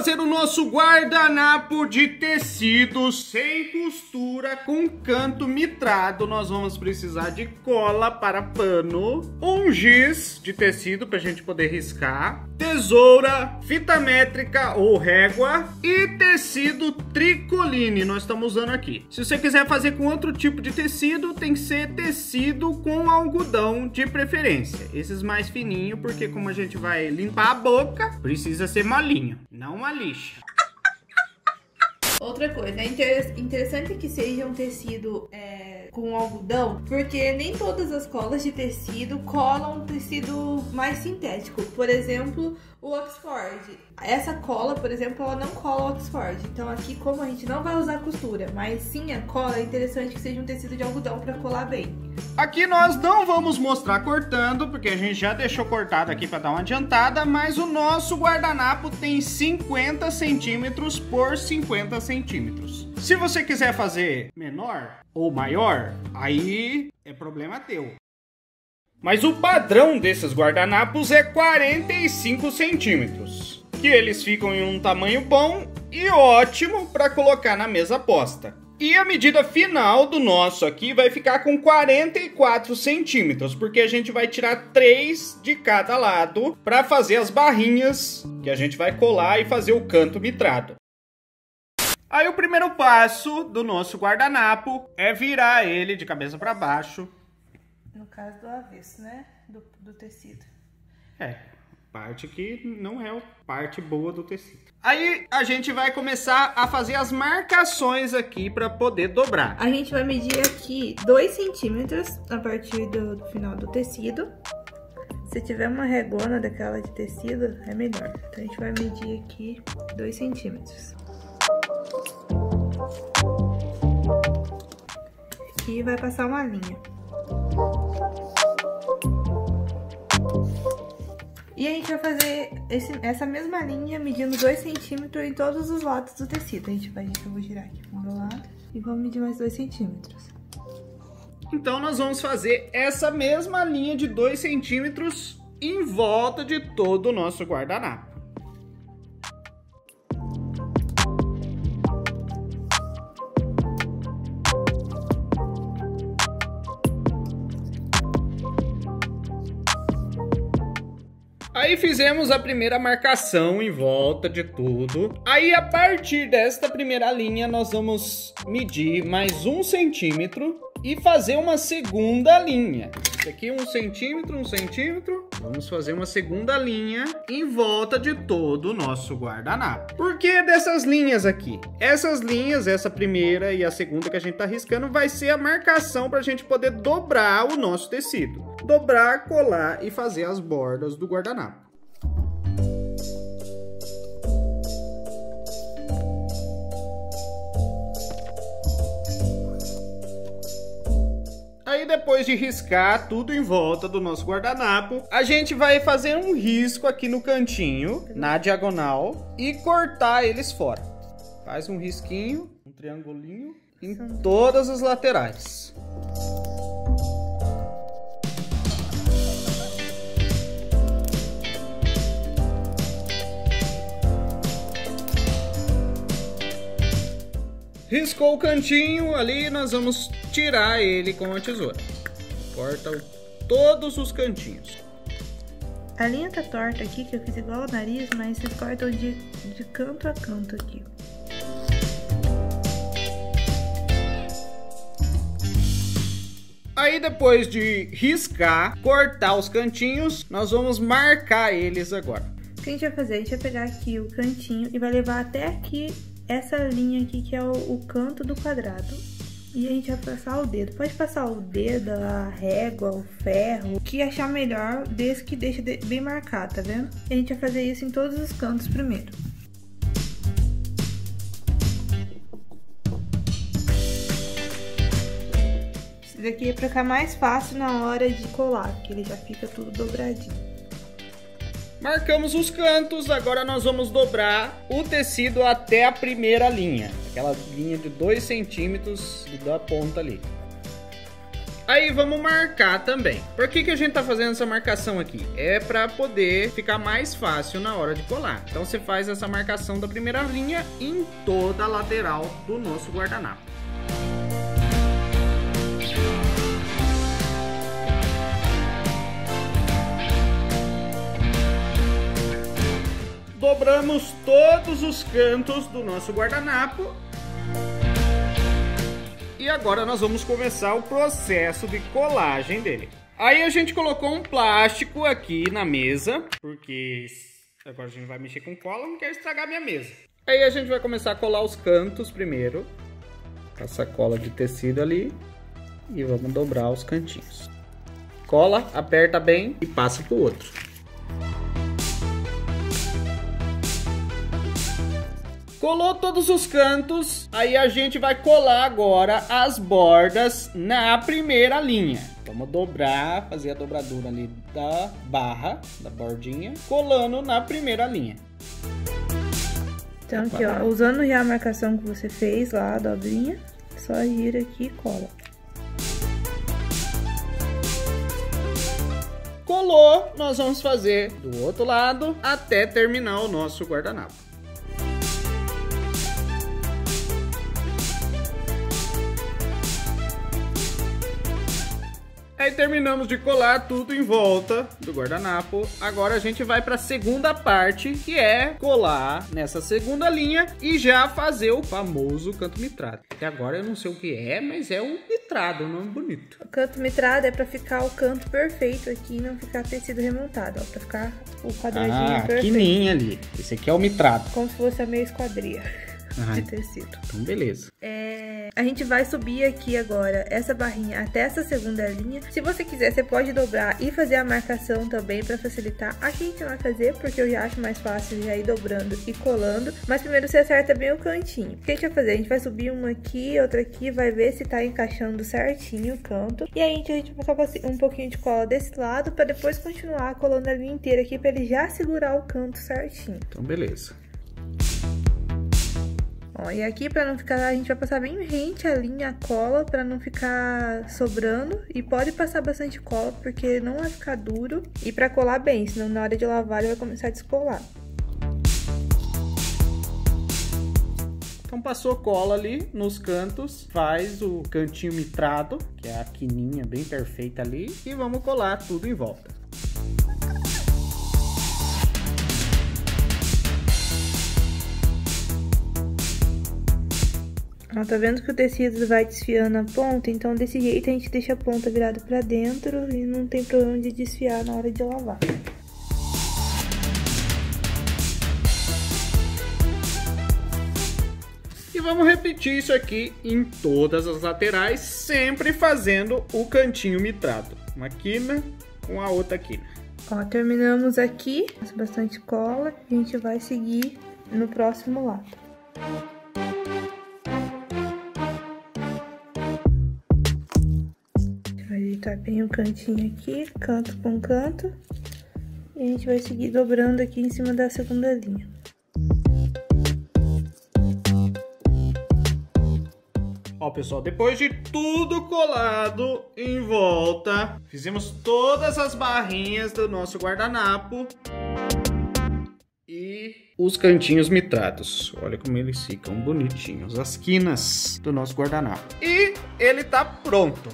fazer o nosso guardanapo de tecido sem costura com canto mitrado, nós vamos precisar de cola para pano, um giz de tecido para a gente poder riscar, tesoura, fita métrica ou régua e tecido tricoline, nós estamos usando aqui. Se você quiser fazer com outro tipo de tecido, tem que ser tecido com algodão de preferência. Esses mais fininhos, porque como a gente vai limpar a boca, precisa ser molinho, não uma lixa. Outra coisa, é inter interessante que seja um tecido é, com algodão, porque nem todas as colas de tecido colam tecido mais sintético. Por exemplo, o Oxford. Essa cola, por exemplo, ela não cola o Oxford. Então aqui, como a gente não vai usar costura, mas sim a cola, é interessante que seja um tecido de algodão para colar bem. Aqui nós não vamos mostrar cortando, porque a gente já deixou cortado aqui para dar uma adiantada, mas o nosso guardanapo tem 50 centímetros por 50 centímetros. Se você quiser fazer menor ou maior, aí é problema teu. Mas o padrão desses guardanapos é 45 centímetros, que eles ficam em um tamanho bom e ótimo para colocar na mesa posta. E a medida final do nosso aqui vai ficar com 44 centímetros, porque a gente vai tirar 3 de cada lado para fazer as barrinhas que a gente vai colar e fazer o canto mitrado. Aí o primeiro passo do nosso guardanapo é virar ele de cabeça para baixo no caso do avesso, né? Do, do tecido. É, parte que não é a parte boa do tecido. Aí a gente vai começar a fazer as marcações aqui para poder dobrar. A gente vai medir aqui 2 centímetros a partir do, do, final do tecido. Se tiver uma regona daquela de tecido, é melhor. Então a gente vai medir aqui 2 centímetros. Aqui vai passar uma linha. E a gente vai fazer esse, essa mesma linha medindo 2 centímetros em todos os lados do tecido. A gente vai, eu vou girar aqui pro meu lado e vamos medir mais 2 centímetros. Então nós vamos fazer essa mesma linha de 2 centímetros em volta de todo o nosso guardanapo. Aí fizemos a primeira marcação em volta de tudo. Aí a partir desta primeira linha nós vamos medir mais um centímetro e fazer uma segunda linha. Isso aqui um centímetro, um centímetro. Vamos fazer uma segunda linha em volta de todo o nosso guardanapo. Por que dessas linhas aqui? Essas linhas, essa primeira e a segunda que a gente tá riscando, vai ser a marcação para a gente poder dobrar o nosso tecido. Dobrar, colar e fazer as bordas do guardanapo. Aí depois de riscar tudo em volta do nosso guardanapo, a gente vai fazer um risco aqui no cantinho, na diagonal, e cortar eles fora. Faz um risquinho, um triangulinho em todas as laterais. Riscou o cantinho ali, nós vamos tirar ele com a tesoura. Corta todos os cantinhos. A linha tá torta aqui, que eu fiz igual o nariz, mas vocês cortam de, de canto a canto aqui. Aí depois de riscar, cortar os cantinhos, nós vamos marcar eles agora. O que a gente vai fazer? A gente vai pegar aqui o cantinho e vai levar até aqui essa linha aqui que é o, o canto do quadrado. E a gente vai passar o dedo. Pode passar o dedo, a régua, o ferro, o que achar melhor, desde que deixa bem marcado, tá vendo? E a gente vai fazer isso em todos os cantos primeiro. Esse daqui é pra ficar mais fácil na hora de colar, que ele já fica tudo dobradinho. Marcamos os cantos, agora nós vamos dobrar o tecido até a primeira linha. Aquela linha de 2 centímetros da ponta ali. Aí vamos marcar também. Por que, que a gente tá fazendo essa marcação aqui? É para poder ficar mais fácil na hora de colar. Então você faz essa marcação da primeira linha em toda a lateral do nosso guardanapo. Dobramos todos os cantos do nosso guardanapo e agora nós vamos começar o processo de colagem dele. Aí a gente colocou um plástico aqui na mesa, porque agora a gente vai mexer com cola, não quero estragar minha mesa. Aí a gente vai começar a colar os cantos primeiro, essa cola de tecido ali, e vamos dobrar os cantinhos. Cola, aperta bem e passa pro outro. Colou todos os cantos, aí a gente vai colar agora as bordas na primeira linha. Vamos dobrar, fazer a dobradura ali da barra, da bordinha, colando na primeira linha. Então aqui ó, usando já a marcação que você fez lá, a dobrinha, só gira aqui e cola. Colou, nós vamos fazer do outro lado até terminar o nosso guardanapo. Aí terminamos de colar tudo em volta do guardanapo. Agora a gente vai para a segunda parte, que é colar nessa segunda linha e já fazer o famoso canto mitrado. Até agora eu não sei o que é, mas é um mitrado, um nome bonito. O canto mitrado é para ficar o canto perfeito aqui, não ficar tecido remontado, ó, para ficar o quadradinho ah, perfeito. quininha ali. Esse aqui é o mitrado. Como se fosse a meia esquadria de tecido. Então, beleza. É, a gente vai subir aqui agora essa barrinha até essa segunda linha. Se você quiser, você pode dobrar e fazer a marcação também para facilitar. Aqui a gente vai fazer porque eu já acho mais fácil já ir dobrando e colando. Mas primeiro você acerta bem o cantinho. O que a gente vai fazer? A gente vai subir uma aqui, outra aqui, vai ver se tá encaixando certinho o canto. E aí a gente, a gente vai passar um pouquinho de cola desse lado para depois continuar colando a linha inteira aqui para ele já segurar o canto certinho. Então, beleza. Ó, e aqui para não ficar, a gente vai passar bem rente a linha a cola para não ficar sobrando e pode passar bastante cola porque não vai ficar duro e para colar bem, senão na hora de lavar ele vai começar a descolar. Então passou cola ali nos cantos, faz o cantinho mitrado, que é a quininha bem perfeita ali, e vamos colar tudo em volta. Ó, tá vendo que o tecido vai desfiando a ponta? Então, desse jeito, a gente deixa a ponta virada pra dentro e não tem problema de desfiar na hora de lavar. E vamos repetir isso aqui em todas as laterais, sempre fazendo o cantinho mitrado. Uma quina com a outra quina. Ó, terminamos aqui, bastante cola, a gente vai seguir no próximo lado. Ajeitar bem o cantinho aqui, canto com canto. E a gente vai seguir dobrando aqui em cima da segunda linha. Ó, pessoal, depois de tudo colado em volta, fizemos todas as barrinhas do nosso guardanapo e os cantinhos mitrados. Olha como eles ficam bonitinhos, as quinas do nosso guardanapo. E ele tá pronto.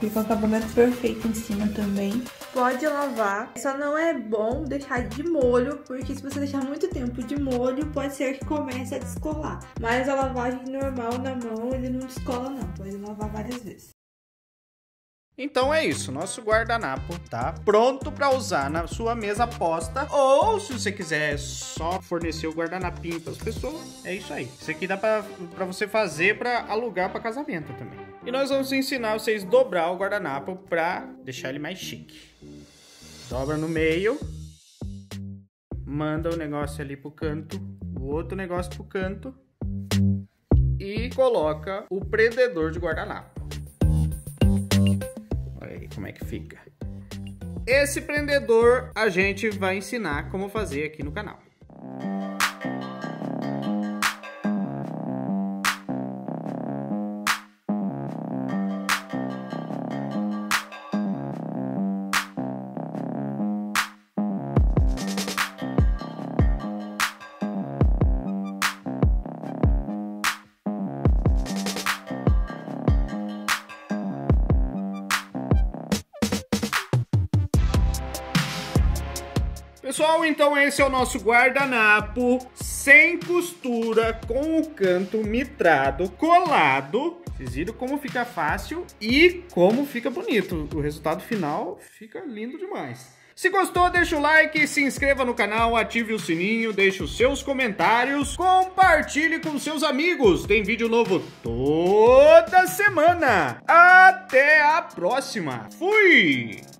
Fica um acabamento perfeito em cima também. Pode lavar, só não é bom deixar de molho, porque se você deixar muito tempo de molho, pode ser que comece a descolar. Mas a lavagem normal na mão, ele não descola não, pode lavar várias vezes. Então é isso, nosso guardanapo tá pronto para usar na sua mesa posta ou se você quiser só fornecer o guardanapinho para as pessoas, é isso aí. Isso aqui dá para você fazer para alugar para casamento também. E nós vamos ensinar vocês a dobrar o guardanapo para deixar ele mais chique. Dobra no meio, manda o negócio ali pro canto, o outro negócio pro canto e coloca o prendedor de guardanapo como é que fica. Esse prendedor a gente vai ensinar como fazer aqui no canal. Pessoal, então esse é o nosso guardanapo sem costura, com o canto mitrado, colado. Vocês viram como fica fácil e como fica bonito. O resultado final fica lindo demais. Se gostou, deixa o like, se inscreva no canal, ative o sininho, deixe os seus comentários, compartilhe com seus amigos. Tem vídeo novo toda semana. Até a próxima. Fui!